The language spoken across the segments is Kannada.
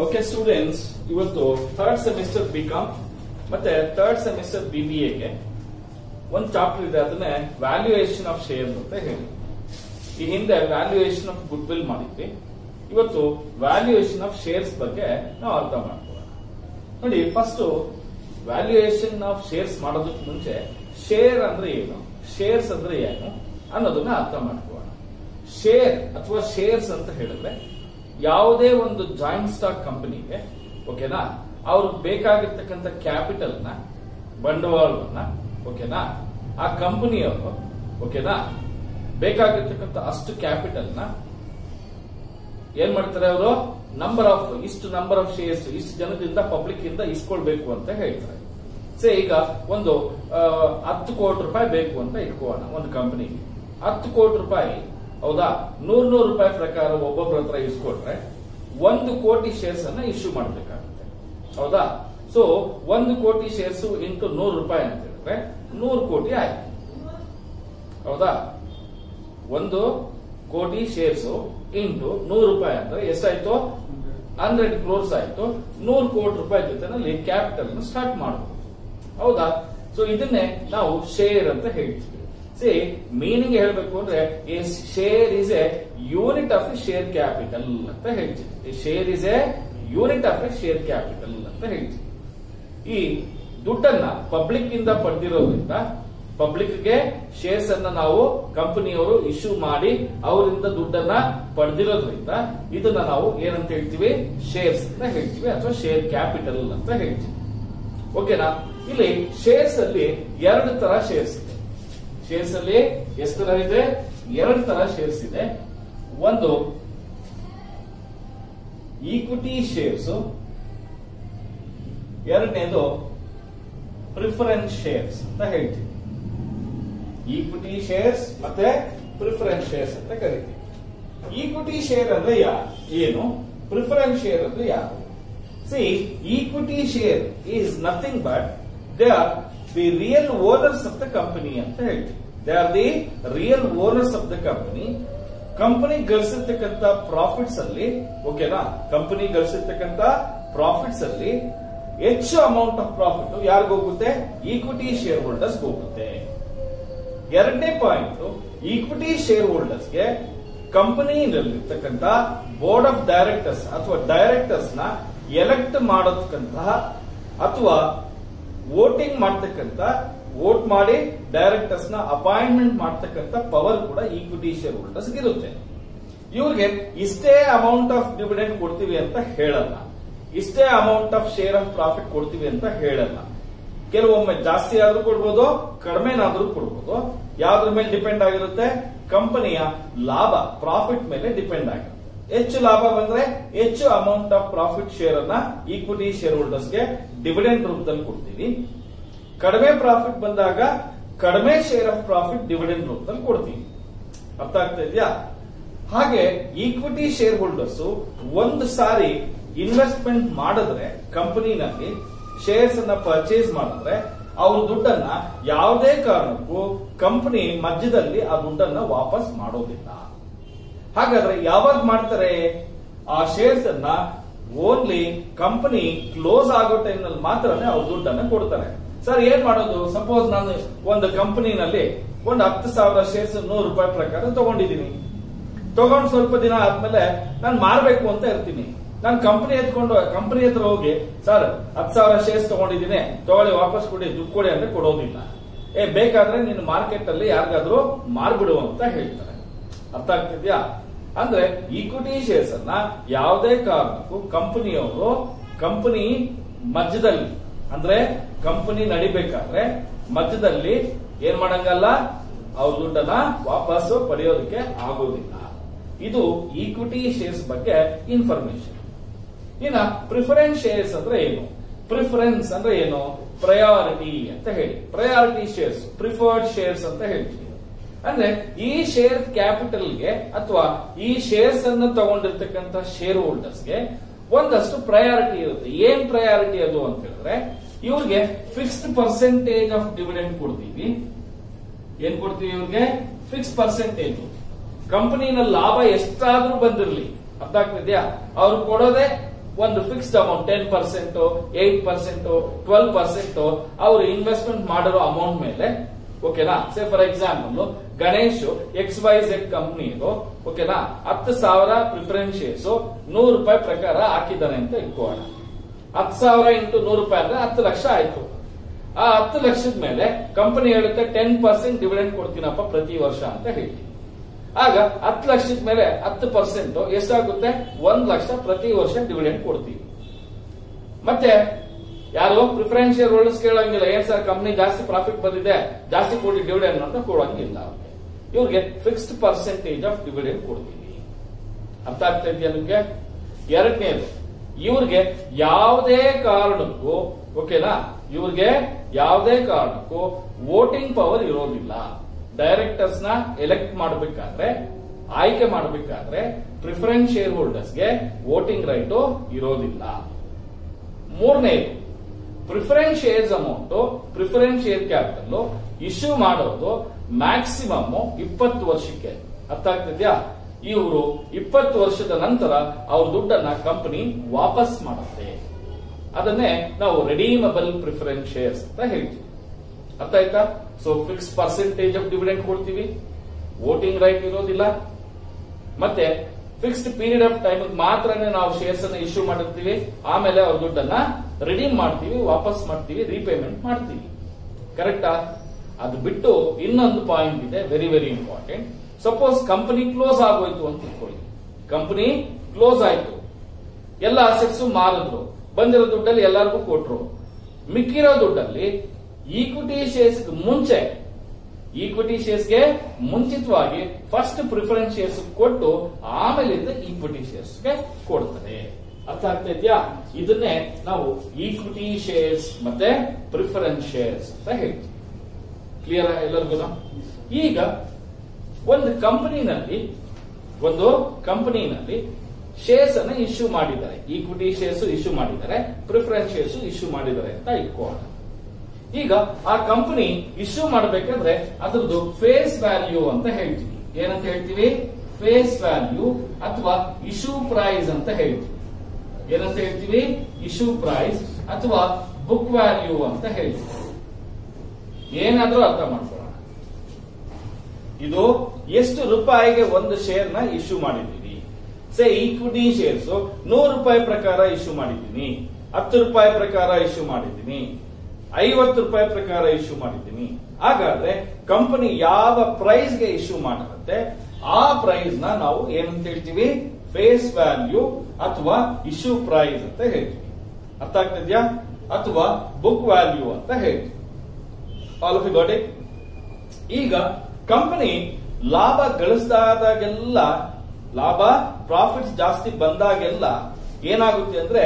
ಓಕೆ ಸ್ಟೂಡೆಂಟ್ಸ್ ಇವತ್ತು ಥರ್ಡ್ ಸೆಮಿಸ್ಟರ್ ಬಿ ಕಾಮ್ ಮತ್ತೆ ಥರ್ಡ್ ಸೆಮಿಸ್ಟರ್ ಬಿ ಬಿ ಎಗೆ ಒಂದು ಚಾಪ್ಟರ್ ಇದೆ, ಅದನ್ನೇ ವ್ಯಾಲ್ಯೂಯೇಷನ್ ಆಫ್ ಶೇರ್ ಅಂತ ಹೇಳಿ. ಈ ಹಿಂದೆ ವ್ಯಾಲ್ಯೂಯೇಷನ್ ಆಫ್ ಗುಡ್ ವಿಲ್ ಮಾಡಿದ್ವಿ. ಇವತ್ತು ವ್ಯಾಲ್ಯೂಯೇಷನ್ ಆಫ್ ಶೇರ್ಸ್ ಬಗ್ಗೆ ನಾವು ಅರ್ಥ ಮಾಡ್ಕೊಳ್ಳೋಣ. ನೋಡಿ ಫಸ್ಟ್ ವ್ಯಾಲ್ಯೂಯೇಷನ್ ಆಫ್ ಶೇರ್ಸ್ ಮಾಡೋದಕ್ಕೆ ಮುಂಚೆ ಶೇರ್ ಅಂದ್ರೆ ಏನು? ಶೇರ್ಸ್ ಅಂದ್ರೆ ಏನು ಅನ್ನೋದನ್ನ ಅರ್ಥ ಮಾಡ್ಕೋಣ ಶೇರ್ ಅಥವಾ ಶೇರ್ಸ್ ಅಂತ ಹೇಳಿದ್ರೆ ಯಾವುದೇ ಒಂದು ಜಾಯಿಂಟ್ ಸ್ಟಾಕ್ ಕಂಪನಿಗೆ ಓಕೆನಾ ಅವ್ರು ಬೇಕಾಗಿರ್ತಕ್ಕಂಥ ಕ್ಯಾಪಿಟಲ್ನ ಬಂಡವಾಳವನ್ನ ಓಕೆನಾ ಆ ಕಂಪನಿಯವರು ಓಕೆನಾ ಬೇಕಾಗಿರ್ತಕ್ಕಂಥ ಅಷ್ಟು ಕ್ಯಾಪಿಟಲ್ನ ಏನ್ ಮಾಡ್ತಾರೆ ಅವರು? ನಂಬರ್ ಆಫ್ ಇಷ್ಟು ನಂಬರ್ ಆಫ್ ಶೇರ್ಸ್ ಇಷ್ಟು ಜನದಿಂದ ಪಬ್ಲಿಕ್ ಇಂದ ಇಸ್ಕೊಳ್ಬೇಕು ಅಂತ ಹೇಳ್ತಾರೆ. ಸೇ, ಈಗ ಒಂದು ಹತ್ತು ಕೋಟಿ ರೂಪಾಯಿ ಬೇಕು ಅಂತ ಇಟ್ಕೋಣ ಒಂದು ಕಂಪನಿಗೆ ಹತ್ತು ಕೋಟಿ ರೂಪಾಯಿ ಹೌದಾ? ನೂರ್ ನೂರು ರೂಪಾಯಿ ಪ್ರಕಾರ ಒಬ್ಬೊಬ್ಬರ ಹತ್ರ ಇಸ್ಕೊಟ್ರೆ ಒಂದು ಕೋಟಿ ಶೇರ್ಸ್ ಅನ್ನ ಇಶ್ಯೂ ಮಾಡಬೇಕಾಗುತ್ತೆ. ಹೌದಾ? ಸೊ ಒಂದು ಕೋಟಿ ಶೇರ್ಸ್ ಇಂಟು ನೂರು ರೂಪಾಯಿ ಅಂತ ಹೇಳಿದ್ರೆ ನೂರು ಕೋಟಿ ಆಯ್ತು. ಹೌದಾ? ಒಂದು ಕೋಟಿ ಶೇರ್ಸ್ ಇಂಟು ನೂರು ರೂಪಾಯಿ ಅಂದ್ರೆ ಎಷ್ಟಾಯ್ತು? ಹಂಡ್ರೆಡ್ ಕ್ರೋರ್ಸ್ ಆಯ್ತು. ನೂರು ಕೋಟಿ ರೂಪಾಯಿ ಜೊತೆನಲ್ಲಿ ಕ್ಯಾಪಿಟಲ್ ಸ್ಟಾರ್ಟ್ ಮಾಡಬಹುದು ಹೌದಾ? ಸೊ ಇದನ್ನೇ ನಾವು ಶೇರ್ ಅಂತ ಹೇಳ್ತೀವಿ. ಸಿ ಮೀನಿಂಗ್ ಹೇಳ್ಬೇಕು ಅಂದ್ರೆ share is a unit of a share capital ಅಂತ ಹೇಳ್ತೀವಿ. Share is a unit of a share capital ಅಂತ ಹೇಳ್ತೀವಿ. ಈ ದುಡ್ಡನ್ನ ಪಬ್ಲಿಕ್ ಇಂದ ಪಡೆದಿರೋದ್ರಿಂದ ಪಬ್ಲಿಕ್ಗೆ ಶೇರ್ಸ್ ಅನ್ನ ನಾವು ಕಂಪನಿಯವರು ಇಶ್ಯೂ ಮಾಡಿ, ಅವರಿಂದ ದುಡ್ಡನ್ನ ಪಡೆದಿರೋದ್ರಿಂದ, ಇದನ್ನ ನಾವು ಏನಂತ ಹೇಳ್ತೀವಿ? ಶೇರ್ಸ್ ಅಂತ ಹೇಳ್ತೀವಿ, ಅಥವಾ ಶೇರ್ ಕ್ಯಾಪಿಟಲ್ ಅಂತ ಹೇಳ್ತೀವಿ. ಓಕೆನಾ ಇಲ್ಲಿ ಶೇರ್ಸ್ ಅಲ್ಲಿ ಎರಡು ತರ ಶೇರ್ಸ್ ಶೇರ್ಸ್ ಅಲ್ಲಿ ಎಷ್ಟು ತರ ಇದೆ? ಎರಡು ತರ ಶೇರ್ಸ್ ಇದೆ. ಒಂದು ಈಕ್ವಿಟಿ ಶೇರ್ಸ್ ಎರಡನೇದು ಪ್ರಿಫರೆನ್ಸ್ ಶೇರ್ಸ್ ಅಂತ ಹೇಳ್ತೀವಿ. ಈಕ್ವಿಟಿ ಶೇರ್ಸ್ ಮತ್ತೆ ಪ್ರಿಫರೆನ್ಸ್ ಶೇರ್ಸ್ ಅಂತ ಕರಿತೀವಿ. ಈಕ್ವಿಟಿ ಶೇರ್ ಅಂದ್ರೆ ಯಾ, ಏನು? ಪ್ರಿಫರೆನ್ಸ್ ಶೇರ್ ಅಂದ್ರೆ ಯಾರು? See equity share is nothing but they are the real owners of the company ಅಂತ ಹೇಳ್ತೀವಿ. They are the real owners of the company company ಗಳಿಸಿರ್ತಕ್ಕಂತ profits ಅಲ್ಲಿ ಓಕೆನಾ ಕಂಪನಿ ಗಳಿಸಿರ್ತಕ್ಕಂತ ಪ್ರಾಫಿಟ್ಸ್ ಅಲ್ಲಿ ಹೆಚ್ಚು ಅಮೌಂಟ್ ಆಫ್ ಪ್ರಾಫಿಟ್ ಯಾರಿಗೋಗುತ್ತೆ ಈಕ್ವಿಟಿ ಶೇರ್ ಹೋಲ್ಡರ್ಸ್ ಹೋಗುತ್ತೆ. ಎರಡನೇ ಪಾಯಿಂಟ್ ಈಕ್ವಿಟಿ ಶೇರ್ ಹೋಲ್ಡರ್ಸ್ಗೆ ಕಂಪನಿಯಲ್ಲಿರ್ತಕ್ಕಂಥ ಬೋರ್ಡ್ ಆಫ್ ಡೈರೆಕ್ಟರ್ಸ್ ಅಥವಾ ಡೈರೆಕ್ಟರ್ಸ್ನ ಎಲೆಕ್ಟ್ ಮಾಡತಕ್ಕಂತಹ ಅಥವಾ ವೋಟಿಂಗ್ ಮಾಡ್ತಕ್ಕಂಥ ವೋಟ್ ಮಾಡಿ ಡೈರೆಕ್ಟರ್ಸ್ನ ಅಪಾಯಿಂಟ್ಮೆಂಟ್ ಮಾಡ್ತಕ್ಕಂಥ ಪವರ್ ಕೂಡ ಈಕ್ವಿಟಿ ಶೇರ್ ಹೋಲ್ಡರ್ಸ್ ಇರುತ್ತೆ ಇವ್ರಿಗೆ ಇಷ್ಟೇ ಅಮೌಂಟ್ ಆಫ್ ಡಿವಿಡೆಂಡ್ ಕೊಡ್ತೀವಿ ಅಂತ ಹೇಳಲ್ಲ. ಇಷ್ಟೇ amount of share of profit ಕೊಡ್ತೀವಿ ಅಂತ ಹೇಳಲ್ಲ. ಕೆಲವೊಮ್ಮೆ ಜಾಸ್ತಿ ಆದ್ರೂ ಕೊಡ್ಬೋದು, ಕಡಿಮೆನಾದ್ರೂ ಕೊಡ್ಬೋದು. ಯಾವ್ದ್ರ ಮೇಲೆ ಡಿಪೆಂಡ್ ಆಗಿರುತ್ತೆ? ಕಂಪನಿಯ ಲಾಭ ಪ್ರಾಫಿಟ್ ಮೇಲೆ ಡಿಪೆಂಡ್ ಆಗಿರುತ್ತೆ. ಹೆಚ್ಚು ಲಾಭ ಬಂದ್ರೆ ಹೆಚ್ಚು ಅಮೌಂಟ್ ಆಫ್ ಪ್ರಾಫಿಟ್ ಶೇರ್ ಅನ್ನ ಈಕ್ವಿಟಿ ಶೇರ್ ಹೋಲ್ಡರ್ಸ್ಗೆ ಡಿವಿಡೆಂಡ್ ರೂಪದಲ್ಲಿ ಕೊಡ್ತೀವಿ. ಕಡಿಮೆ ಪ್ರಾಫಿಟ್ ಬಂದಾಗ ಕಡಿಮೆ ಶೇರ್ ಆಫ್ ಪ್ರಾಫಿಟ್ ಡಿವಿಡೆಂಡ್ ರೂಪದಲ್ಲಿ ಕೊಡ್ತೀವಿ ಅರ್ಥ ಆಗ್ತಾ ಇದೆಯಾ? ಹಾಗೆ ಈಕ್ವಿಟಿ ಶೇರ್ ಹೋಲ್ಡರ್ಸ್ ಒಂದು ಸಾರಿ ಇನ್ವೆಸ್ಟ್ಮೆಂಟ್ ಮಾಡಿದ್ರೆ ಕಂಪನಿನಲ್ಲಿ ಶೇರ್ಸ್ ಅನ್ನ ಪರ್ಚೇಸ್ ಮಾಡಿದ್ರೆ ಅವ್ರ ದುಡ್ಡನ್ನ ಯಾವುದೇ ಕಾರಣಕ್ಕೂ ಕಂಪನಿ ಮಧ್ಯದಲ್ಲಿ ಆ ದುಡ್ಡನ್ನ ವಾಪಸ್ ಮಾಡೋದಿಲ್ಲ. ಹಾಗಾದ್ರೆ ಯಾವಾಗ ಮಾಡ್ತಾರೆ? ಆ ಶೇರ್ಸ್ ಅನ್ನ ಓನ್ಲಿ ಕಂಪನಿ ಕ್ಲೋಸ್ ಆಗೋ ಟೈಮ್ನಲ್ಲಿ ಮಾತ್ರನೇ ಅವ್ರ ದುಡ್ಡನ್ನ ಕೊಡ್ತಾರೆ. ಸರ್ ಏನ್ ಮಾಡೋದು? ಸಪೋಸ್ ನಾನು ಒಂದು ಕಂಪನಿನಲ್ಲಿ ಒಂದು ಹತ್ತು ಸಾವಿರ ಶೇರ್ಸ್ ನೂರು ರೂಪಾಯಿ ಪ್ರಕಾರ ತಗೊಂಡಿದ್ದೀನಿ. ತಗೊಂಡ್ ಸ್ವಲ್ಪ ದಿನ ಆದ್ಮೇಲೆ ನಾನು ಮಾರ್ಬೇಕು ಅಂತ ಇರ್ತೀನಿ. ನಾನು ಕಂಪನಿ ಎತ್ಕೊಂಡು ಕಂಪನಿ ಹತ್ರ ಹೋಗಿ ಸರ್ ಹತ್ತು ಸಾವಿರ ಶೇರ್ಸ್ ತಗೊಂಡಿದ್ದೀನಿ. ತಗೊಳ್ಳಿ, ವಾಪಸ್ ಕೊಡಿ, ದುಡ್ಡು ಕೊಡಿ ಅಂದ್ರೆ ಕೊಡೋದಿಲ್ಲ. ಏ, ಬೇಕಾದ್ರೆ ನೀನು ಮಾರ್ಕೆಟ್ ಅಲ್ಲಿ ಯಾರಿಗಾದ್ರೂ ಮಾರ್ಬಿಡು ಅಂತ ಹೇಳ್ತಾರೆ. ಅರ್ಥ ಆಗ್ತಿದ್ಯಾ? ಅಂದ್ರೆ ಈಕ್ವಿಟಿ ಶೇರ್ಸ್ ಅನ್ನ ಯಾವುದೇ ಕಾರಣಕ್ಕೂ ಕಂಪನಿಯವರು ಕಂಪನಿ ಮಧ್ಯದಲ್ಲಿ ಅಂದ್ರೆ ಕಂಪನಿ ನಡಿಬೇಕಾದ್ರೆ ಮಧ್ಯದಲ್ಲಿ ಏನ್ ಮಾಡಂಗಲ್ಲ ಅವ್ರ ದುಡ್ಡನ್ನ ವಾಪಸ್ ಪಡೆಯೋದಕ್ಕೆ ಆಗೋದಿಲ್ಲ ಇದು ಈಕ್ವಿಟಿ ಶೇರ್ಸ್ ಬಗ್ಗೆ ಇನ್ಫಾರ್ಮೇಶನ್ ಇನ್ನ ಪ್ರಿಫರೆನ್ಸ್ ಶೇರ್ಸ್ ಅಂದ್ರೆ ಏನು? ಪ್ರಿಫರೆನ್ಸ್ ಅಂದ್ರೆ ಏನು? ಪ್ರಯಾರಿಟಿ ಅಂತ ಹೇಳಿ. ಪ್ರಯಾರಿಟಿ ಶೇರ್ಸ್ ಪ್ರಿಫರ್ಡ್ ಶೇರ್ಸ್ ಅಂತ ಹೇಳ್ತೀವಿ. ಅಂದ್ರೆ ಈ ಶೇರ್ ಕ್ಯಾಪಿಟಲ್ಗೆ ಅಥವಾ ಈ ಶೇರ್ಸ್ ಅನ್ನು ತಗೊಂಡಿರ್ತಕ್ಕಂಥ ಶೇರ್ ಹೋಲ್ಡರ್ಸ್ಗೆ ಒಂದಷ್ಟು ಪ್ರಯಾರಿಟಿ ಇರುತ್ತೆ. ಏನ್ ಪ್ರಯಾರಿಟಿ ಅದು ಅಂತ ಹೇಳಿದ್ರೆ ಇವ್ರಿಗೆ ಫಿಕ್ಸ್ಡ್ ಪರ್ಸೆಂಟೇಜ್ ಆಫ್ ಡಿವಿಡೆಂಡ್ ಕೊಡ್ತೀವಿ. ಏನ್ ಕೊಡ್ತೀವಿ ಇವ್ರಿಗೆ? ಫಿಕ್ಸ್ ಪರ್ಸೆಂಟೇಜ್ ಕಂಪನಿನ ಲಾಭ ಎಷ್ಟಾದ್ರೂ ಬಂದಿರಲಿ. ಅರ್ಥ ಆಗ್ತಿದ್ಯಾ? ಅವ್ರು ಕೊಡೋದೇ ಒಂದು fixed amount ten percent eight percent twelve percent ಅವರು ಇನ್ವೆಸ್ಟ್ಮೆಂಟ್ ಮಾಡಿರೋ ಅಮೌಂಟ್ ಮೇಲೆ, ಓಕೆನಾ? Say for example Ganesh X Y Z company ಓಕೆನಾ? ಹತ್ತು ಸಾವಿರ ಪ್ರಿಫರೆನ್ಸ್ ಶೇರ್ಸ್ ನೂರು ರೂಪಾಯಿ ಪ್ರಕಾರ ಹಾಕಿದ್ದಾರೆ ಅಂತ ಇಟ್ಕೋಣ ಹತ್ತು ಸಾವಿರ ಇಂಟು ನೂರು ರೂಪಾಯಿ ಅಂದ್ರೆ ಹತ್ತು ಲಕ್ಷ ಆಯ್ತು. ಆ ಹತ್ತು ಲಕ್ಷದ ಮೇಲೆ ಕಂಪನಿ ಹೇಳುತ್ತೆ ಟೆನ್ ಪರ್ಸೆಂಟ್ ಡಿವಿಡೆಂಡ್ ಕೊಡ್ತೀನಪ್ಪ ಪ್ರತಿ ವರ್ಷ ಅಂತ ಹೇಳಿ ಆಗ ಹತ್ತು ಲಕ್ಷದ ಮೇಲೆ ಹತ್ತು ಪರ್ಸೆಂಟ್ ಎಷ್ಟಾಗುತ್ತೆ? ಒಂದ್ ಲಕ್ಷ ಪ್ರತಿ ವರ್ಷ ಡಿವಿಡೆಂಡ್ ಕೊಡ್ತೀವಿ. ಮತ್ತೆ ಯಾರು ಪ್ರಿಫರೆನ್ಸ್ ಶೇರ್ ಹೋಲ್ಡರ್ಸ್ ಕೇಳಂಗಿಲ್ಲ, ಏನ್ ಸರ್ ಕಂಪ್ನಿ ಜಾಸ್ತಿ ಪ್ರಾಫಿಟ್ ಬಂದಿದೆ, ಜಾಸ್ತಿ ಕೊಡಿ ಡಿವಿಡೆಂಡ್ ಅಂತ ಕೊಡಂಗಿಲ್ಲ ಇವ್ರಿಗೆ ಫಿಕ್ಸ್ಡ್ ಪರ್ಸೆಂಟೇಜ್ ಆಫ್ ಡಿವಿಡೆಂಡ್ ಕೊಡ್ತೀವಿ. ಅರ್ಥ ಆಗ್ತಾ ಇದೆಯಾ ನಿಮ್ಗೆ? ಎರಡನೇದು ಇವ್ರಿಗೆ ಯಾವುದೇ ಕಾರಣಕ್ಕೂ, ಓಕೆನಾ? ಇವ್ರಿಗೆ ಯಾವುದೇ ಕಾರಣಕ್ಕೂ ವೋಟಿಂಗ್ ಪವರ್ ಇರೋದಿಲ್ಲ. ಡೈರೆಕ್ಟರ್ಸ್ನ ಎಲೆಕ್ಟ್ ಮಾಡಬೇಕಾದ್ರೆ, ಆಯ್ಕೆ ಮಾಡಬೇಕಾದ್ರೆ ಪ್ರಿಫರೆನ್ಸ್ ಶೇರ್ ಹೋಲ್ಡರ್ಸ್ಗೆ ವೋಟಿಂಗ್ ರೈಟ್ ಇರೋದಿಲ್ಲ. ಮೂರನೇದು, preference shares amount, preference share capital issue ಮಾಡೋದು ಮ್ಯಾಕ್ಸಿಮಮ್ ಇಪ್ಪತ್ತು ವರ್ಷಕ್ಕೆ. ಅರ್ಥ ಆಗ್ತಿದ್ಯಾ? ಇವರು ಇಪ್ಪತ್ತು ವರ್ಷದ ನಂತರ ಅವ್ರ ದುಡ್ಡನ್ನ ಕಂಪನಿ ವಾಪಸ್ ಮಾಡುತ್ತೆ. ಅದನ್ನೇ ನಾವು ರೆಡೀಮಬಲ್ ಪ್ರಿಫರೆನ್ಸ್ ಶೇರ್ಸ್ ಅಂತ ಹೇಳ್ತೀವಿ. ಅರ್ಥ ಆಯ್ತಾ? So fix percentage of dividend ಕೊಡ್ತೀವಿ. ವೋಟಿಂಗ್ ರೈಟ್ ಇರೋದಿಲ್ಲ. ಮತ್ತೆ ಫಿಕ್ಸ್ಡ್ ಪೀರಿಯಡ್ ಆಫ್ ಟೈಮ್ ಮಾತ್ರನೇ ನಾವು ಶೇರ್ಸ್ ಅನ್ನ ಇಶ್ಯೂ ಮಾಡಿರ್ತೀವಿ. ಆಮೇಲೆ ಅವ್ರ ದುಡ್ಡನ್ನ ರಿಡೀಮ್ ಮಾಡ್ತೀವಿ, ವಾಪಸ್ ಮಾಡ್ತೀವಿ ರೀಪೇಮೆಂಟ್ ಮಾಡ್ತೀವಿ. ಕರೆಕ್ಟಾ ಅದು ಬಿಟ್ಟು ಇನ್ನೊಂದು ಪಾಯಿಂಟ್ ಇದೆ very very important suppose company close ಆಗೋಯ್ತು ಅಂತ ಇಟ್ಕೊಳ್ಳಿ ಕಂಪನಿ ಕ್ಲೋಸ್ ಆಯ್ತು. ಎಲ್ಲ ಅಸೆಟ್ಸ್ ಮಾರಿದ್ರು. ಬಂದಿರೋ ದುಡ್ಡಲ್ಲಿ ಎಲ್ಲರಿಗೂ ಕೊಟ್ರು. ಮಿಕ್ಕಿರೋ ದುಡ್ಡಲ್ಲಿ ಈಕ್ವಿಟಿ ಶೇರ್ಸ್ ಮುಂಚೆ ಈಕ್ವಿಟಿ ಶೇರ್ಸ್ಗೆ ಮುಂಚಿತವಾಗಿ ಫಸ್ಟ್ ಪ್ರಿಫರೆನ್ಸ್ ಶೇರ್ಸ್ ಕೊಟ್ಟು ಆಮೇಲಿಂದ ಈಕ್ವಿಟಿ ಶೇರ್ಸ್ಗೆ ಕೊಡ್ತಾರೆ. ಅರ್ಥ ಆಗ್ತಾ ಇದೆಯಾ? ಇದನ್ನೇ ನಾವು ಈಕ್ವಿಟಿ ಶೇರ್ಸ್ ಮತ್ತೆ ಪ್ರಿಫರೆನ್ಸ್ ಶೇರ್ಸ್ ಅಂತ ಹೇಳ್ತೀವಿ. ಕ್ಲಿಯರ್ ಎಲ್ಲರಿಗೂ? ಈಗ ಒಂದು ಕಂಪನಿನಲ್ಲಿ ಒಂದು ಕಂಪನಿನಲ್ಲಿ ಶೇರ್ಸ್ ಅನ್ನು ಇಶ್ಯೂ ಮಾಡಿದ್ದಾರೆ. ಈಕ್ವಿಟಿ ಶೇರ್ಸ್ ಇಶ್ಯೂ ಮಾಡಿದ್ದಾರೆ. ಪ್ರಿಫರೆನ್ಸ್ ಶೇರ್ಸ್ ಇಶ್ಯೂ ಮಾಡಿದ್ದಾರೆ ಅಂತ ಇಟ್ಕೋಣ ಈಗ ಆ ಕಂಪನಿ ಇಶ್ಯೂ ಮಾಡಬೇಕಾದ್ರೆ ಅದರದ್ದು ಫೇಸ್ ವ್ಯಾಲ್ಯೂ ಅಂತ ಹೇಳ್ತೀವಿ. ಏನಂತ ಹೇಳ್ತೀವಿ? ಫೇಸ್ ವ್ಯಾಲ್ಯೂ ಅಥವಾ ಇಶ್ಯೂ ಪ್ರೈಸ್ ಅಂತ ಹೇಳ್ತೀವಿ. ಏನಂತ ಹೇಳ್ತೀವಿ? ಇಶ್ಯೂ ಪ್ರೈಸ್ ಅಥವಾ ಬುಕ್ ವ್ಯಾಲ್ಯೂ ಅಂತ ಹೇಳ್ತೀವಿ. ಏನಾದ್ರೂ ಅರ್ಥ ಮಾಡ್ಕೊಳ್ಳೋಣ ಇದು ಎಷ್ಟು ರೂಪಾಯಿಗೆ ಒಂದು ಶೇರ್ನ ಇಶ್ಯೂ ಮಾಡಿದ್ದೀನಿ ಸೇ ಈಕ್ವಿಟಿ ಶೇರ್ಸ್ ನೂರು ರೂಪಾಯಿ ಪ್ರಕಾರ ಇಶ್ಯೂ ಮಾಡಿದ್ದೀನಿ. ಹತ್ತು ರೂಪಾಯಿ ಪ್ರಕಾರ ಇಶ್ಯೂ ಮಾಡಿದ್ದೀನಿ. ಐವತ್ತು ರೂಪಾಯಿ ಪ್ರಕಾರ ಇಶ್ಯೂ ಮಾಡಿದ್ದೀನಿ. ಹಾಗಾದ್ರೆ ಕಂಪನಿ ಯಾವ ಪ್ರೈಸ್ಗೆ ಇಶ್ಯೂ ಮಾಡುತ್ತೆ, ಆ ಪ್ರೈಸ್ನ ನಾವು ಏನಂತ ಹೇಳ್ತೀವಿ? ಫೇಸ್ ವ್ಯಾಲ್ಯೂ ಅಥವಾ ಇಶ್ಯೂ ಪ್ರೈಸ್ ಅಂತ ಹೇಳ್ತೀವಿ. ಅರ್ಥ ಆಗ್ತಿದ್ಯಾ? ಅಥವಾ ಬುಕ್ ವ್ಯಾಲ್ಯೂ ಅಂತ ಹೇಳ್ತೀವಿ. ಆಲ್ ಆಫ್ ಗಾಟ್ ಇಟ್ ಈಗ ಕಂಪನಿ ಲಾಭ ಗಳಿಸಿದಾಗೆಲ್ಲ ಲಾಭ ಪ್ರಾಫಿಟ್ಸ್ ಜಾಸ್ತಿ ಬಂದಾಗೆಲ್ಲ ಏನಾಗುತ್ತೆ ಅಂದ್ರೆ,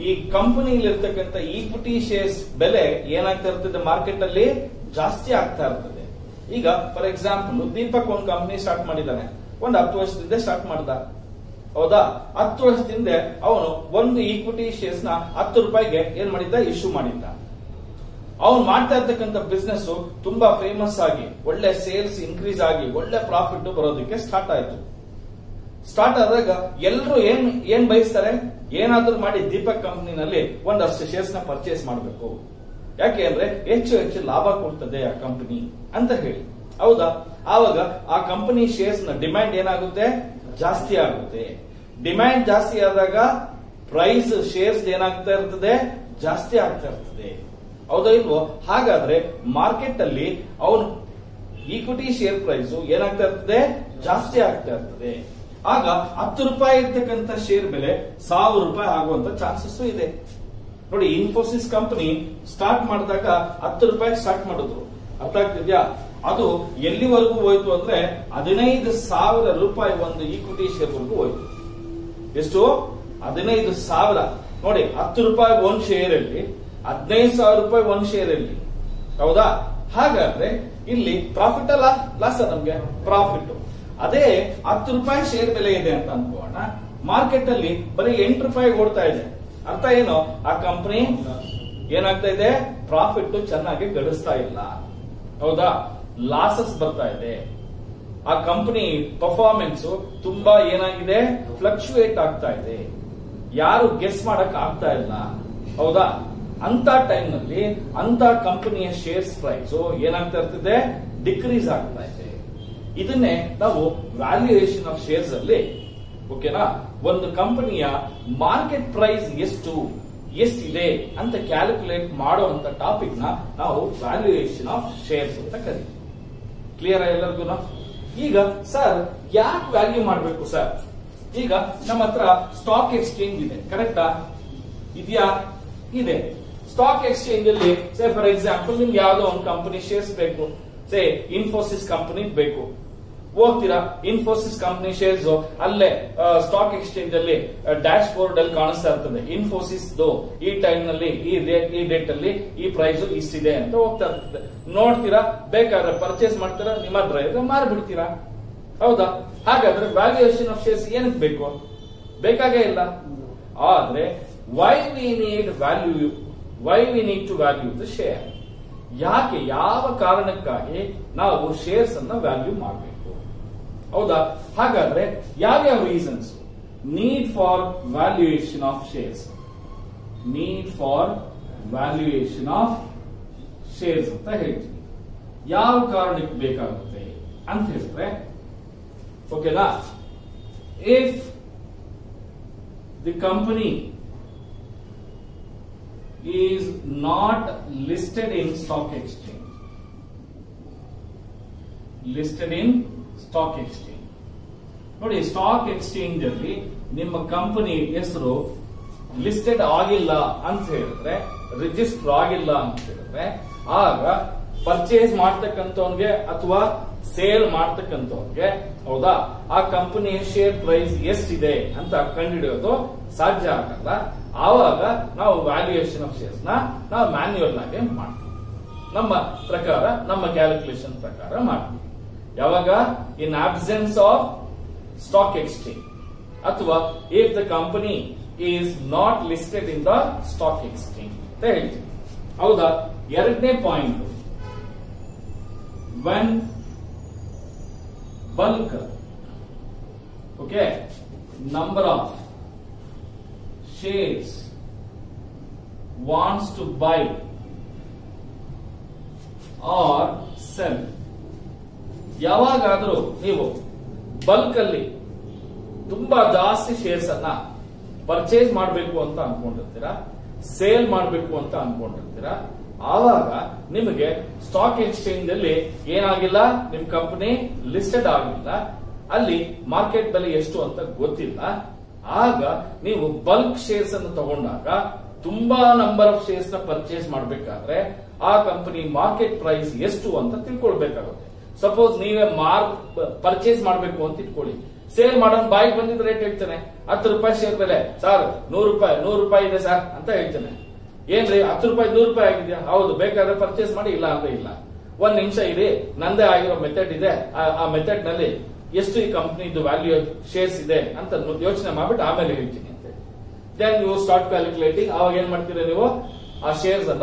ಈ ಕಂಪನಿಲಿರ್ತಕ್ಕಂಥ ಈಕ್ವಿಟಿ ಶೇರ್ಸ್ ಬೆಲೆ ಏನಾಗ್ತಾ ಇರ್ತದೆ ಮಾರ್ಕೆಟ್ ಅಲ್ಲಿ ಜಾಸ್ತಿ ಆಗ್ತಾ ಇರ್ತದೆ. ಈಗ ಫಾರ್ ಎಕ್ಸಾಂಪಲ್ ದೀಪಕ್ ಒಂದು ಕಂಪನಿ ಸ್ಟಾರ್ಟ್ ಮಾಡಿದ್ದಾನೆ. ಒಂದು ಹತ್ತು ವರ್ಷದಿಂದ ಸ್ಟಾರ್ಟ್ ಮಾಡ್ದ. ಹೌದಾ? ಹತ್ತು ವರ್ಷದಿಂದ ಅವನು ಒಂದು ಈಕ್ವಿಟಿ ಶೇರ್ಸ್ನ ಹತ್ತು ರೂಪಾಯಿಗೆ ಏನ್ ಮಾಡಿದ್ದ? ಇಶ್ಯೂ ಮಾಡಿದ್ದ. ಅವನು ಮಾಡ್ತಾ ಇರ್ತಕ್ಕಂಥ ಬಿಸ್ನೆಸ್ ತುಂಬಾ ಫೇಮಸ್ ಆಗಿ, ಒಳ್ಳೆ ಸೇಲ್ಸ್ ಇನ್ಕ್ರೀಸ್ ಆಗಿ, ಒಳ್ಳೆ ಪ್ರಾಫಿಟ್ ಬರೋದಕ್ಕೆ ಸ್ಟಾರ್ಟ್ ಆಯ್ತು. ಸ್ಟಾರ್ಟ್ ಆದಾಗ ಎಲ್ಲರೂ ಏನ್ ಏನ್ ಬಯಸ್ತಾರೆ? ಏನಾದ್ರೂ ಮಾಡಿ ದೀಪಕ್ ಕಂಪನಿನಲ್ಲಿ ಒಂದಷ್ಟು ಶೇರ್ಸ್ನ ಪರ್ಚೇಸ್ ಮಾಡಬೇಕು. ಯಾಕೆ ಅಂದ್ರೆ ಹೆಚ್ಚು ಹೆಚ್ಚು ಲಾಭ ಕೊಡ್ತದೆ ಆ ಕಂಪನಿ ಅಂತ ಹೇಳಿ. ಹೌದಾ? ಆವಾಗ ಆ ಕಂಪನಿ ಶೇರ್ಸ್ನ ಡಿಮ್ಯಾಂಡ್ ಏನಾಗುತ್ತೆ? ಜಾಸ್ತಿ ಆಗುತ್ತೆ. ಡಿಮ್ಯಾಂಡ್ ಜಾಸ್ತಿ ಆದಾಗ ಪ್ರೈಸ್ ಶೇರ್ಸ್ ಏನಾಗ್ತಾ ಇರ್ತದೆ? ಜಾಸ್ತಿ ಆಗ್ತಾ ಇರ್ತದೆ. ಹೌದಾ ಇಲ್ವೋ? ಹಾಗಾದ್ರೆ ಮಾರ್ಕೆಟ್ ಅಲ್ಲಿ ಅವನು ಈಕ್ವಿಟಿ ಶೇರ್ ಪ್ರೈಸ್ ಏನಾಗ್ತಾ ಇರ್ತದೆ? ಜಾಸ್ತಿ ಆಗ್ತಾ ಇರ್ತದೆ. ಆಗ ಹತ್ತು ರೂಪಾಯಿ ಇರ್ತಕ್ಕಂಥ ಶೇರ್ ಬೆಲೆ ಸಾವಿರ ರೂಪಾಯಿ ಆಗುವಂತ ಚಾನ್ಸಸ್ ಇದೆ. ನೋಡಿ ಇನ್ಫೋಸಿಸ್ ಕಂಪನಿ ಸ್ಟಾರ್ಟ್ ಮಾಡಿದಾಗ ಹತ್ತು ರೂಪಾಯಿ ಸ್ಟಾರ್ಟ್ ಮಾಡಿದ್ರು. ಅರ್ಥ ಆಗ್ತಿದ್ಯಾ? ಅದು ಎಲ್ಲಿವರೆಗೂ ಹೋಯ್ತು ಅಂದ್ರೆ ಹದಿನೈದು ಸಾವಿರ ರೂಪಾಯಿ ಒಂದು ಈಕ್ವಿಟಿ ಶೇರ್ ವರೆಗೂ ಹೋಯ್ತು. ಎಷ್ಟು? ಹದಿನೈದು ಸಾವಿರ. ನೋಡಿ, ಹತ್ತು ರೂಪಾಯಿ ಒಂದ್ ಶೇರ್ ಅಲ್ಲಿ ಹದಿನೈದು ಸಾವಿರ ರೂಪಾಯಿ ಒಂದ್ ಶೇರ್ ಅಲ್ಲಿ. ಹೌದಾ? ಹಾಗಾದ್ರೆ ಇಲ್ಲಿ ಪ್ರಾಫಿಟ್ ಅಲ್ಲ ಲಾಸ್ ನಮ್ಗೆ? ಪ್ರಾಫಿಟ್ ಅದೇ ಹತ್ತು ರೂಪಾಯಿ ಶೇರ್ ಬೆಲೆ ಇದೆ ಅಂತ ಅನ್ಕೋಣ. ಮಾರ್ಕೆಟ್ ಅಲ್ಲಿ ಬರೀ ಎಂಟು ರೂಪಾಯಿ ಓಡ್ತಾ ಇದೆ. ಅರ್ಥ ಏನು? ಆ ಕಂಪನಿ ಏನಾಗ್ತಾ ಇದೆ? ಪ್ರಾಫಿಟ್ ಚೆನ್ನಾಗಿ ಗಳಿಸ್ತಾ ಇಲ್ಲ. ಹೌದಾ? ಲಾಸಸ್ ಬರ್ತಾ ಇದೆ. ಆ ಕಂಪನಿ ಪರ್ಫಾರ್ಮೆನ್ಸ್ ತುಂಬಾ ಏನಾಗಿದೆ? ಫ್ಲಕ್ಚುಯೇಟ್ ಆಗ್ತಾ ಇದೆ. ಯಾರು ಗೆಸ್ ಮಾಡಕ್ ಆಗ್ತಾ ಇಲ್ಲ. ಹೌದಾ? ಅಂತ ಟೈಮ್ನಲ್ಲಿ ಅಂತ ಕಂಪನಿಯ ಶೇರ್ಸ್ ಪ್ರೈಸ್ ಏನಾಗ್ತಾ ಇರ್ತದೆ? ಡಿಕ್ರೀಸ್ ಆಗ್ತಾ ಇದೆ. ಇದನ್ನೇ ನಾವು ವ್ಯಾಲ್ಯೂಯೇಷನ್ ಆಫ್ ಶೇರ್ಸ್ ಅಲ್ಲಿ ಓಕೆನಾ ಒಂದು ಕಂಪನಿಯ ಮಾರ್ಕೆಟ್ ಪ್ರೈಸ್ ಎಷ್ಟು, ಎಷ್ಟಿದೆ ಅಂತ ಕ್ಯಾಲ್ಕುಲೇಟ್ ಮಾಡುವಂತ ಟಾಪಿಕ್ನ ನಾವು ವ್ಯಾಲ್ಯೂಯೇಷನ್ ಆಫ್ ಶೇರ್ಸ್ ಅಂತ ಕರಿತೀವಿ. ಕ್ಲಿಯರ್ ಎಲ್ಲರಿಗೂ ಈಗ ಸರ್ ಯಾಕೆ ವ್ಯಾಲ್ಯೂ ಮಾಡಬೇಕು ಸರ್ ಈಗ ನಮ್ಮ ಹತ್ರ ಸ್ಟಾಕ್ ಎಕ್ಸ್ಚೇಂಜ್ ಇದೆ ಕರೆಕ್ಟಾ ಇದೆಯಾ? ಇದೆ. ಸ್ಟಾಕ್ ಎಕ್ಸ್ಚೇಂಜ್ ಅಲ್ಲಿ ಸೇ ಫಾರ್ ಎಕ್ಸಾಂಪಲ್ ನಿಮ್ಗೆ ಯಾವ್ದೋ ಒಂದು ಕಂಪನಿ ಶೇರ್ಸ್ ಬೇಕು. ಸೇ ಇನ್ಫೋಸಿಸ್ ಕಂಪನಿ ಬೇಕು. ಹೋಗ್ತೀರಾ? ಇನ್ಫೋಸಿಸ್ ಕಂಪನಿ ಶೇರ್ಸ್ ಅಲ್ಲೇ ಸ್ಟಾಕ್ ಎಕ್ಸ್ಚೇಂಜ್ ಅಲ್ಲಿ ಡ್ಯಾಶ್ ಬೋರ್ಡ್ ಅಲ್ಲಿ ಕಾಣಿಸ್ತಾ ಇರ್ತದೆ. ಇನ್ಫೋಸಿಸ್ ಈ ಟೈಮ್ನಲ್ಲಿ ಈ ರೇಟ್ ಈ ಡೇಟ್ ಅಲ್ಲಿ ಈ ಪ್ರೈಸ್ ಇಷ್ಟಿದೆ ಅಂತ ಹೋಗ್ತಾ ಇರ್ತದೆ. ನೋಡ್ತೀರಾ? ಬೇಕಾದ್ರೆ ಪರ್ಚೇಸ್ ಮಾಡ್ತೀರಾ? ನಿಮ್ಮ ಹತ್ರ ಇದ್ರೆ ಮಾರ್ಬಿಡ್ತೀರಾ? ಹೌದಾ? ಹಾಗಾದ್ರೆ ವ್ಯಾಲ್ಯೂಯೇಷನ್ ಆಫ್ ಶೇರ್ಸ್ ಏನಕ್ಕೆ ಬೇಕು? ಬೇಕಾಗೇ ಇಲ್ಲ. ಆದ್ರೆ why we need value why we need to value the share ಯಾಕೆ ಯಾವ ಕಾರಣಕ್ಕಾಗಿ ನಾವು ಶೇರ್ಸ್ ಅನ್ನ ವ್ಯಾಲ್ಯೂ ಮಾಡಬೇಕು? ಹೌದಾ? ಹಾಗಾದ್ರೆ ಯಾವ್ಯಾವ reasons need for valuation of shares need for valuation of shares ಅಂತ ಹೇಳ್ತೀವಿ ಯಾವ ಕಾರಣಕ್ಕೆ ಬೇಕಾಗುತ್ತೆ ಅಂತ ಹೇಳಿದ್ರೆ ಓಕೆನಾ if the company is not listed in stock exchange listed in stock exchange ನೋಡಿ ಸ್ಟಾಕ್ ಎಕ್ಸ್ಚೇಂಜ್ ಅಲ್ಲಿ ನಿಮ್ಮ ಕಂಪನಿ ಹೆಸರು ಲಿಸ್ಟೆಡ್ ಆಗಿಲ್ಲ ಅಂತ ಹೇಳಿದ್ರೆ ರಿಜಿಸ್ಟರ್ ಆಗಿಲ್ಲ ಅಂತ ಹೇಳಿದ್ರೆ, ಆಗ ಪರ್ಚೇಸ್ ಮಾಡ್ತಕ್ಕಂಥವ್ಗೆ ಅಥವಾ ಸೇಲ್ ಮಾಡ್ತಕ್ಕಂಥವ್ಗೆ ಹೌದಾ? ಆ ಕಂಪನಿಯ ಶೇರ್ ಪ್ರೈಸ್ ಎಷ್ಟಿದೆ ಅಂತ ಕಂಡುಹಿಡಿಯೋದು ಸಾಧ್ಯ ಆಗಲ್ಲ. ಆವಾಗ ನಾವು ವ್ಯಾಲ್ಯೂಯೇಷನ್ ಆಫ್ ಶೇರ್ಸ್ನ ನಾವು ಮ್ಯಾನ್ಯುಯಲ್ ಆಗಿ ಮಾಡ್ತೀವಿ. ನಮ್ಮ ಪ್ರಕಾರ, ನಮ್ಮ ಕ್ಯಾಲ್ಕುಲೇಷನ್ ಪ್ರಕಾರ ಮಾಡ್ತೀವಿ. ಯಾವಾಗ? In absence of stock exchange ಅಥವಾ if the company is not listed in the stock exchange ಅಂತ ಹೇಳ್ತೀವಿ. ಹೌದಾ? ಎರಡನೇ point when bulk okay number of shares wants to buy or sell. ಯಾವಾಗಾದರೂ ನೀವು ಬಲ್ಕ್ ಅಲ್ಲಿ ತುಂಬಾ ಜಾಸ್ತಿ ಶೇರ್ಸ್ ಅನ್ನ ಪರ್ಚೇಸ್ ಮಾಡಬೇಕು ಅಂತ ಅನ್ಕೊಂಡಿರ್ತೀರಾ ಸೇಲ್ ಮಾಡಬೇಕು ಅಂತ ಅನ್ಕೊಂಡಿರ್ತೀರಾ, ಆವಾಗ ನಿಮಗೆ ಸ್ಟಾಕ್ ಎಕ್ಸ್ಚೇಂಜ್ ಅಲ್ಲಿ ಏನಾಗಿಲ್ಲ, ನಿಮ್ ಕಂಪನಿ ಲಿಸ್ಟೆಡ್ ಆಗಿಲ್ಲ, ಅಲ್ಲಿ ಮಾರ್ಕೆಟ್ ಬೆಲೆ ಎಷ್ಟು ಅಂತ ಗೊತ್ತಿಲ್ಲ. ಆಗ ನೀವು ಬಲ್ಕ್ ಶೇರ್ಸ್ ಅನ್ನು ತಗೊಂಡಾಗ ತುಂಬಾ ನಂಬರ್ ಆಫ್ ಶೇರ್ಸ್ನ ಪರ್ಚೇಸ್ ಮಾಡಬೇಕಾದ್ರೆ ಆ ಕಂಪನಿ ಮಾರ್ಕೆಟ್ ಪ್ರೈಸ್ ಎಷ್ಟು ಅಂತ ತಿಳ್ಕೊಳ್ಬೇಕಾಗುತ್ತೆ. ಸಪೋಸ್ ನೀವೇ ಮಾರ್ಕ್ ಪರ್ಚೇಸ್ ಮಾಡಬೇಕು ಅಂತ ಇಟ್ಕೊಳ್ಳಿ. ಸೇಲ್ ಮಾಡೋನ್ ಬಾಯಿಗೆ ಬಂದಿದ್ದ ರೇಟ್ ಹೇಳ್ತಾನೆ. ಹತ್ತು ರೂಪಾಯಿ ಶೇರ್ ಬೆಲೆ. ಸರ್, ನೂರು ರೂಪಾಯಿ ನೂರು ರೂಪಾಯಿ ಇದೆ ಸರ್ ಅಂತ ಹೇಳ್ತಾನೆ. ಏನ್ರಿ, ಹತ್ತು ರೂಪಾಯಿ, ನೂರು ರೂಪಾಯಿ ಆಗಿದೆಯಾ? ಹೌದು, ಬೇಕಾದ್ರೆ ಪರ್ಚೇಸ್ ಮಾಡಿ, ಇಲ್ಲ ಅಂದ್ರೆ ಇಲ್ಲ. ಒಂದ್ ನಿಮಿಷ ಇರಿ, ನಂದೇ ಆಗಿರೋ ಮೆಥಡ್ ಇದೆ. ಆ- ಆ ಮೆಥಡ್ನಲ್ಲಿ ಎಷ್ಟು ಈ ಕಂಪ್ನಿದು ವ್ಯಾಲ್ಯೂ ಶೇರ್ಸ್ ಇದೆ ಅಂತ ಯೋಚನೆ ಮಾಡ್ಬಿಟ್ಟು ಆಮೇಲೆ ಹೇಳ್ತೀನಿ ಅಂತ ದೆನ್ ನೀವು ಸ್ಟಾರ್ಟ್ ಕ್ಯಾಲ್ಕುಲೇಟಿಂಗ್ ಅವಾಗ ಏನ್ ಮಾಡ್ತೀರಾ ನೀವು? ಆ ಶೇರ್ಸ್ ಅನ್ನ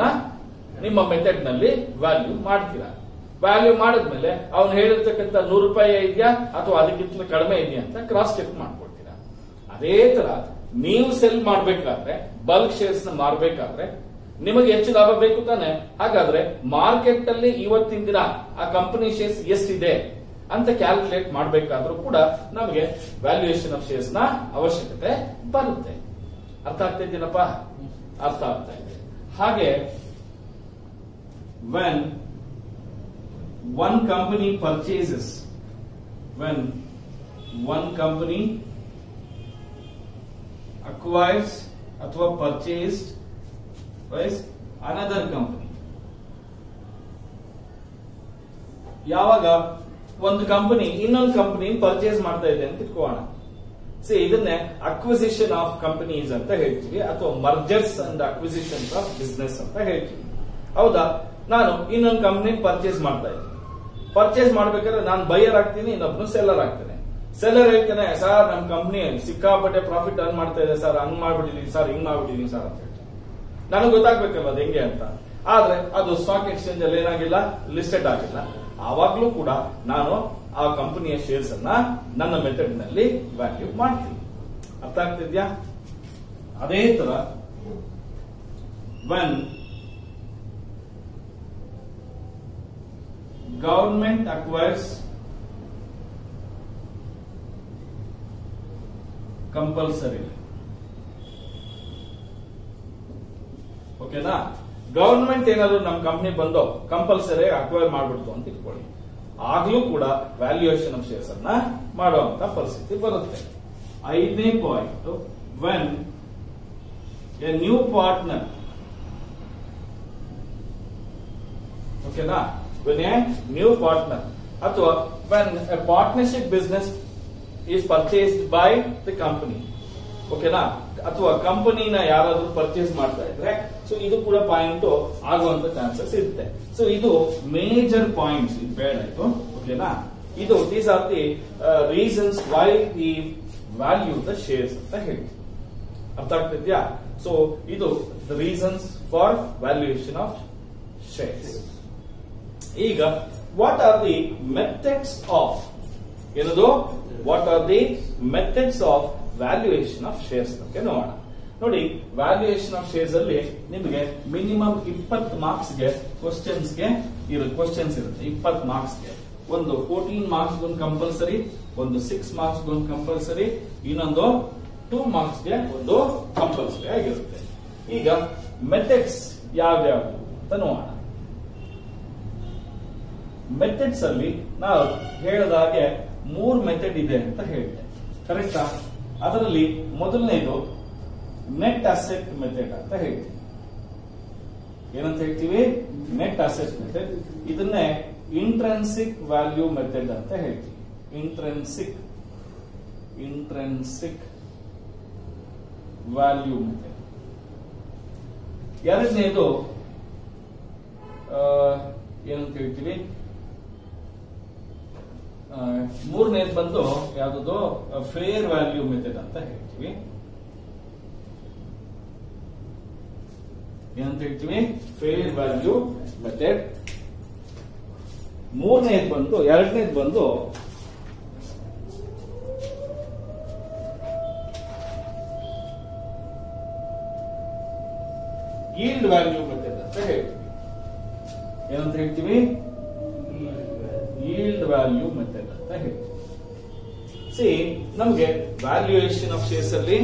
ನಿಮ್ಮ ಮೆಥಡ್ನಲ್ಲಿ ವ್ಯಾಲ್ಯೂ ಮಾಡ್ತೀರಾ. ವ್ಯಾಲ್ಯೂ ಮಾಡಿದ್ಮೇಲೆ ಅವ್ನು ಹೇಳಿರ್ತಕ್ಕಂಥ ನೂರು ರೂಪಾಯಿ ಇದೆಯಾ ಅಥವಾ ಅದಕ್ಕಿಂತ ಕಡಿಮೆ ಇದೆಯಾ ಅಂತ ಕ್ರಾಸ್ ಚೆಕ್ ಮಾಡ್ಕೊಳ್ತೀರಾ ಅದೇ ತರ ನೀವು ಸೆಲ್ ಮಾಡಬೇಕಾದ್ರೆ ಬಲ್ಕ್ ಶೇರ್ಸ್ನ ಮಾರ್ಬೇಕಾದ್ರೆ, ನಿಮಗೆ ಹೆಚ್ಚು ಲಾಭ ಬೇಕು ತಾನೆ. ಹಾಗಾದ್ರೆ ಮಾರ್ಕೆಟ್ ಅಲ್ಲಿ ಇವತ್ತಿನ ದಿನ ಆ ಕಂಪನಿ ಶೇರ್ಸ್ ಎಷ್ಟಿದೆ ಅಂತ ಕ್ಯಾಲ್ಕುಲೇಟ್ ಮಾಡಬೇಕಾದ್ರೂ ಕೂಡ ನಮಗೆ ವ್ಯಾಲ್ಯೂಯೇಷನ್ ಆಫ್ ಶೇರ್ಸ್ನ ಅವಶ್ಯಕತೆ ಬರುತ್ತೆ. ಅರ್ಥ ಆಗ್ತಾ ಇದ್ದೀನಪ್ಪ ಅರ್ಥ ಆಗ್ತಾ ಇದೆ. ಹಾಗೆ when one company purchases when one company acquires ಅಥವಾ purchased by another company. ಯಾವಾಗ ಒಂದು ಕಂಪನಿ ಇನ್ನೊಂದು ಕಂಪನಿ ಪರ್ಚೇಸ್ ಮಾಡ್ತಾ ಇದೆ ಅಂತ ಇಟ್ಕೋಣ ಸೊ ಇದನ್ನೇ ಅಕ್ವಿಸಿಷನ್ ಆಫ್ ಕಂಪನೀಸ್ ಅಂತ ಹೇಳ್ತೀವಿ, ಅಥವಾ mergers and acquisition of business ಅಂತ ಹೇಳ್ತೀವಿ. ಹೌದಾ? ನಾನು ಇನ್ನೊಂದು ಕಂಪನಿ ಪರ್ಚೇಸ್ ಮಾಡ್ತಾ ಇದ್ದೀನಿ. ಪರ್ಚೇಸ್ ಮಾಡ್ಬೇಕಾದ್ರೆ ನಾನು ಬೈಯರ್ ಆಗ್ತೀನಿ, ಇನ್ನೊಬ್ನು ಸೆಲ್ಲರ್ ಆಗ್ತೇನೆ. ಸೆಲ್ಲರ್ ಹೇಳ್ತಾನೆ, ಸರ್, ನಮ್ ಕಂಪ್ನಿ ಸಿಕ್ಕಾಪಟ್ಟೆ ಪ್ರಾಫಿಟ್ ಅರ್ನ್ ಮಾಡ್ತಾ ಇದೆ, ಸರ್, ಹಂಗ್ ಮಾಡ್ಬಿಟ್ಟಿದೀನಿ, ಸರ್, ಹಿಂಗ್ ಮಾಡ್ಬಿಟ್ಟಿದೀನಿ, ಸರ್, ಅಂತ ಹೇಳ್ತಾರೆ ನನಗೆ ಗೊತ್ತಾಗ್ಬೇಕಲ್ಲ ಅದು ಹೆಂಗೆ ಅಂತ? ಆದ್ರೆ ಅದು ಸ್ಟಾಕ್ ಎಕ್ಸ್ಚೇಂಜ್ ಅಲ್ಲಿ ಏನಾಗಿಲ್ಲ ಲಿಸ್ಟೆಡ್ ಆಗಿಲ್ಲ. ಆವಾಗ್ಲೂ ಕೂಡ ನಾನು ಆ ಕಂಪನಿಯ ಶೇರ್ಸ್ ಅನ್ನ ನನ್ನ ಮೆಥಡ್ನಲ್ಲಿ ವ್ಯಾಲ್ಯೂ ಮಾಡ್ತೀನಿ. ಅರ್ಥ ಆಗ್ತಿದ್ಯಾ? ಅದೇ ತರ ವೆನ್ ಗವರ್ಮೆಂಟ್ ಅಕ್ವೈರ್ಸ್ ಕಂಪಲ್ಸರಿ. ಓಕೆನಾ? ಗವರ್ಮೆಂಟ್ ಏನಾದ್ರು ನಮ್ಮ ಕಂಪ್ನಿ ಬಂದು ಕಂಪಲ್ಸರಿ ಅಕ್ವೈರ್ ಮಾಡ್ಬಿಡ್ತು ಅಂತ ಇಟ್ಕೊಳ್ಳಿ. ಆಗ್ಲೂ ಕೂಡ ವ್ಯಾಲ್ಯೂಯೇಷನ್ ಆಫ್ ಶೇರ್ಸ್ ಅನ್ನ ಮಾಡುವಂತ ಪರಿಸ್ಥಿತಿ ಬರುತ್ತೆ. ಐದನೇ point when a new partner ಓಕೆನಾ? ವೆನ್ ಎ ನ್ಯೂ ಪಾರ್ಟ್ನರ್ ಅಥವಾ when a partnership business is purchased by the company ಓಕೆನಾ ಅಥವಾ ಕಂಪನಿನ ಯಾರಾದ್ರೂ ಪರ್ಚೇಸ್ ಮಾಡ್ತಾ ಇದ್ರೆ ಸೊ ಇದು ಕೂಡ ಪಾಯಿಂಟ್ ಆಗುವಂತ ಚಾನ್ಸಸ್ ಇರುತ್ತೆ. ಸೊ ಇದು ಮೇಜರ್ ಪಾಯಿಂಟ್ಸ್ ಇದು ಬೇಡ ಆಯ್ತು ಓಕೆನಾ ಇದು these are the reasons why the value the shares ಅಂತ ಹೇಳ್ತೀವಿ. ಅರ್ಥ ಆಗ್ತಿದ್ಯಾ? ಸೊ ಇದು the reasons for valuation of shares ಈಗ what are the methods of ಏನದು? What are the methods of valuation of shares ಬಗ್ಗೆ ನೋಡೋಣ. ನೋಡಿ ವ್ಯಾಲ್ಯೂಯೇಷನ್ ಆಫ್ ಶೇರ್ಸ್ ಅಲ್ಲಿ ನಿಮಗೆ ಮಿನಿಮಮ್ ಇಪ್ಪತ್ತು ಮಾರ್ಕ್ಸ್ಗೆ ಕ್ವಶನ್ಸ್ಗೆ ಕ್ವಶನ್ಸ್ ಇರುತ್ತೆ. ಇಪ್ಪತ್ತು ಮಾರ್ಕ್ಸ್ಗೆ. ಒಂದು ಫೋರ್ಟೀನ್ ಮಾರ್ಕ್ಸ್ ಒಂದು ಕಂಪಲ್ಸರಿ ಒಂದು ಸಿಕ್ಸ್ ಮಾರ್ಕ್ಸ್ ಒಂದು ಕಂಪಲ್ಸರಿ ಇನ್ನೊಂದು ಟೂ ಮಾರ್ಕ್ಸ್ಗೆ ಒಂದು ಕಂಪಲ್ಸರಿ ಆಗಿರುತ್ತೆ. ಈಗ ಮೆಥಡ್ಸ್ ಯಾವ್ಯಾವು ಅಂತ ನೋಡೋಣ. ಮೆಥಡ್ಸ್ ಅಲ್ಲಿ ನಾವು ಹೇಳಿದ ಹಾಗೆ ಮೂರ್ ಮೆಥಡ್ ಇದೆ ಅಂತ ಹೇಳಿದೆ. ಕರೆಕ್ಟಾ ಅದರಲ್ಲಿ ಮೊದಲನೇದು ನೆಟ್ ಅಸೆಟ್ ಮೆಥಡ್ ಅಂತ ಹೇಳ್ತೀವಿ ಏನಂತ ಹೇಳ್ತೀವಿ? ನೆಟ್ ಅಸೆಟ್ ಮೆಥಡ್ ಇದನ್ನೇ ಇಂಟ್ರೆನ್ಸಿಕ್ ವ್ಯಾಲ್ಯೂ ಮೆಥಡ್ ಅಂತ ಹೇಳ್ತೀವಿ. ಇಂಟ್ರೆನ್ಸಿಕ್ ಇಂಟ್ರೆನ್ಸಿಕ್ ವ್ಯಾಲ್ಯೂ ಮೆಥಡ್ ಎರಡನೇದು ಏನಂತ ಹೇಳ್ತೀವಿ? ಮೂರನೇದು ಬಂದು ಯಾವುದೋ ಫೇರ್ ವ್ಯಾಲ್ಯೂ ಮೆಥಡ್ ಅಂತ ಹೇಳ್ತೀವಿ. ಏನಂತ ಹೇಳ್ತೀವಿ? ಫೇರ್ ವ್ಯಾಲ್ಯೂ ಮೆಥಡ್ ಮೂರನೇದು ಬಂದು, ಎರಡನೇದು ಬಂದು ಈಲ್ಡ್ ವ್ಯಾಲ್ಯೂ ಮೆಥಡ್ ಅಂತ ಹೇಳ್ತೀವಿ. ಏನಂತ ಹೇಳ್ತೀವಿ? ವ್ಯಾಲ್ಯೂ ಮೆಥಡ್ ಅಂತ ಹೇಳ್ತೀವಿ. ಸಿ ನಮಗೆ ವ್ಯಾಲ್ಯೂಯೇಷನ್ ಆಫ್ ಶೇರ್ಸ್ ಅಲ್ಲಿ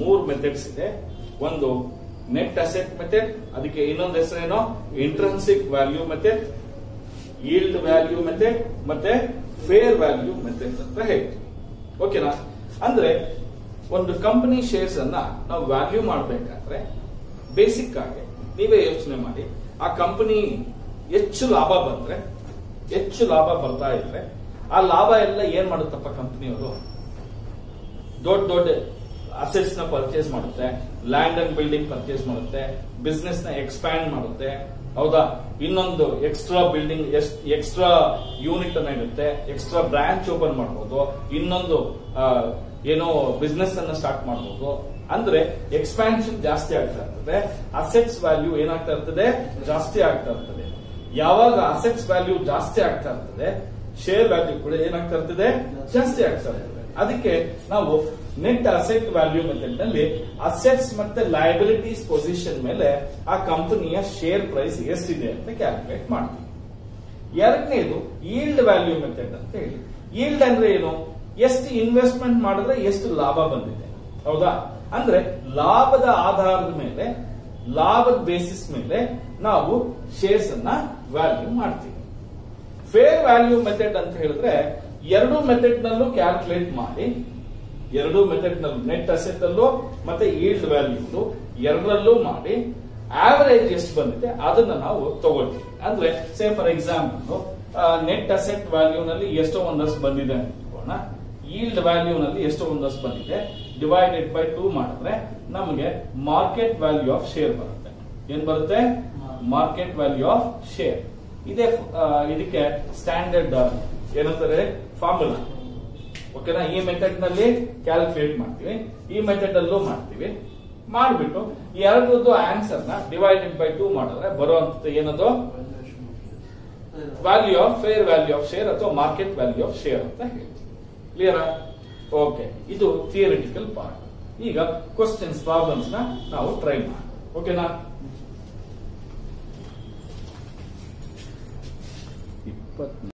ಮೂರು ಮೆಥಡ್ಸ್ ಇದೆ. ಒಂದು ನೆಟ್ ಅಸೆಟ್ ಮೆಥಡ್ ಅದಕ್ಕೆ ಇನ್ನೊಂದು ಹೆಸರೇನೋ? Intrinsic value method yield value method ಮತ್ತೆ ಫೇರ್ ವ್ಯಾಲ್ಯೂ ಮೆಥಡ್ ಅಂತ ಹೇಳ್ತೀವಿ. ಓಕೆನಾ ಅಂದ್ರೆ ಒಂದು ಕಂಪನಿ ಶೇರ್ಸ್ ಅನ್ನ ನಾವು ವ್ಯಾಲ್ಯೂ ಮಾಡಬೇಕಾದ್ರೆ ಬೇಸಿಕ್ ಆಗಿ ನೀವೇ ಯೋಚನೆ ಮಾಡಿ, ಆ ಕಂಪನಿ ಹೆಚ್ಚು ಲಾಭ ಬಂದ್ರೆ ಹೆಚ್ಚು ಲಾಭ ಬರ್ತಾ ಇದ್ರೆ ಆ ಲಾಭ ಎಲ್ಲ ಏನ್ ಮಾಡುತ್ತಪ್ಪ ಕಂಪ್ನಿಯವರು? ದೊಡ್ಡ ದೊಡ್ಡ ಅಸೆಟ್ಸ್ನ ಪರ್ಚೇಸ್ ಮಾಡುತ್ತೆ ಲ್ಯಾಂಡ್ ಅಂಡ್ ಬಿಲ್ಡಿಂಗ್ ಪರ್ಚೇಸ್ ಮಾಡುತ್ತೆ ಬಿಸ್ನೆಸ್ನ ಎಕ್ಸ್ಪ್ಯಾಂಡ್ ಮಾಡುತ್ತೆ. ಹೌದಾ? ಇನ್ನೊಂದು ಎಕ್ಸ್ಟ್ರಾ ಬಿಲ್ಡಿಂಗ್ ಎಕ್ಸ್ಟ್ರಾ ಯೂನಿಟ್ ಅನ್ನ ಇಡುತ್ತೆ ಎಕ್ಸ್ಟ್ರಾ ಬ್ರಾಂಚ್ ಓಪನ್ ಮಾಡಬಹುದು ಇನ್ನೊಂದು ಏನೋ ಬಿಸ್ನೆಸ್ ಅನ್ನ ಸ್ಟಾರ್ಟ್ ಮಾಡಬಹುದು ಅಂದ್ರೆ ಎಕ್ಸ್ಪ್ಯಾನ್ಷನ್ ಜಾಸ್ತಿ ಆಗ್ತಾ ಇರ್ತದೆ. ಅಸೆಟ್ಸ್ ವ್ಯಾಲ್ಯೂ ಏನಾಗ್ತಾ ಇರ್ತದೆ? ಜಾಸ್ತಿ ಆಗ್ತಾ ಇರ್ತದೆ. ಯಾವಾಗ ಅಸೆಟ್ಸ್ ವ್ಯಾಲ್ಯೂ ಜಾಸ್ತಿ ಆಗ್ತಾ ಇರ್ತದೆ ಶೇರ್ ವ್ಯಾಲ್ಯೂ ಕೂಡ ಏನಾಗ್ತಾ ಇರ್ತದೆ? ಜಾಸ್ತಿ ಆಗ್ತಾ ಇರ್ತದೆ. ಅದಕ್ಕೆ ನಾವು ನೆಟ್ ಅಸೆಟ್ ವ್ಯಾಲ್ಯೂ ಮೆಥಡ್ನಲ್ಲಿ ಅಸೆಟ್ಸ್ ಮತ್ತೆ ಲಯಬಿಲಿಟೀಸ್ ಪೊಸಿಷನ್ ಮೇಲೆ ಆ ಕಂಪನಿಯ ಶೇರ್ ಪ್ರೈಸ್ ಎಷ್ಟಿದೆ ಅಂತ ಕ್ಯಾಲ್ಕುಲೇಟ್ ಮಾಡ್ತೀವಿ. ಎರಡನೇದು ಈಲ್ಡ್ ವ್ಯಾಲ್ಯೂ ಮೆಥಡ್ ಅಂತ ಹೇಳಿ. ಈಲ್ಡ್ ಅಂದ್ರೆ ಏನು? ಎಷ್ಟು ಇನ್ವೆಸ್ಟ್ಮೆಂಟ್ ಮಾಡಿದ್ರೆ ಎಷ್ಟು ಲಾಭ ಬಂದಿದೆ. ಹೌದಾ? ಅಂದ್ರೆ ಲಾಭದ ಆಧಾರದ ಮೇಲೆ ಲಾಭದ ಬೇಸಿಸ್ ಮೇಲೆ ನಾವು ಶೇರ್ಸ್ ಅನ್ನ ವ್ಯಾಲ್ಯೂ ಮಾಡ್ತೀವಿ. ಫೇರ್ ವ್ಯಾಲ್ಯೂ ಮೆಥಡ್ ಅಂತ ಹೇಳಿದ್ರೆ ಎರಡು ಮೆಥಡ್ ನಲ್ಲೂ ಕ್ಯಾಲ್ಕುಲೇಟ್ ಮಾಡಿ, ಎರಡು ಮೆಥಡ್ ನಲ್ಲೂ ನೆಟ್ ಅಸೆಟ್ ಅಲ್ಲೂ ಮತ್ತೆ ಈಲ್ಡ್ ವ್ಯಾಲ್ಯೂ ಎರಡರಲ್ಲೂ ಮಾಡಿ ಆವರೇಜ್ ಎಷ್ಟು ಬಂದಿದೆ ಅದನ್ನ ನಾವು ತಗೊಳ್ತೀವಿ. ಅಂದ್ರೆ say for example net asset value ನಲ್ಲಿ ಎಷ್ಟೋ ಒಂದಷ್ಟು ಬಂದಿದೆ ಅಂತ ಈಲ್ಡ್ ವ್ಯಾಲ್ಯೂ ನಲ್ಲಿ ಎಷ್ಟೋ ಒಂದಷ್ಟು ಬಂದಿದೆ. ಡಿವೈಡೆಡ್ ಬೈ ಟೂ ಮಾಡಿದ್ರೆ ನಮಗೆ ಮಾರ್ಕೆಟ್ ವ್ಯಾಲ್ಯೂ ಆಫ್ ಶೇರ್ ಬರುತ್ತೆ. ಏನ್ ಬರುತ್ತೆ? ಮಾರ್ಕೆಟ್ ವ್ಯಾಲ್ಯೂ ಆಫ್ ಶೇರ್ ಇದೇ ಇದಕ್ಕೆ ಸ್ಟ್ಯಾಂಡರ್ಡ್ ಏನಂತಾರೆ? ಫಾರ್ಮುಲಾ ಓಕೆನಾ ಈ ಮೆಥಡ್ನಲ್ಲಿ ಕ್ಯಾಲ್ಕುಲೇಟ್ ಮಾಡ್ತೀವಿ. ಈ ಮೆಥಡ್ ಅಲ್ಲೂ ಮಾಡ್ತೀವಿ. ಮಾಡ್ಬಿಟ್ಟು ಈ ಎರಡರದ್ದು ಆನ್ಸರ್ನ ಡಿವೈಡೆಡ್ ಬೈ ಟೂ ಮಾಡಿದ್ರೆ ಬರುವಂತ ಏನದು? Value of fair value of share ಅಥವಾ ಮಾರ್ಕೆಟ್ ವ್ಯಾಲ್ಯೂ ಆಫ್ ಶೇರ್ ಅಂತ ಹೇಳ್ತೀವಿ. ಕ್ಲಿಯರ್ ಓಕೆ ಇದು ಥಿಯರಿಟಿಕಲ್ ಪಾರ್ಟ್ ಈಗ ಕ್ವಶನ್ಸ್ ಪ್ರಾಬ್ಲಮ್ಸ್ನ ನಾವು ಟ್ರೈ ಮಾಡೋಣ. ಓಕೆನಾ ಇಪ್ಪತ್ನಾಲ್ಕು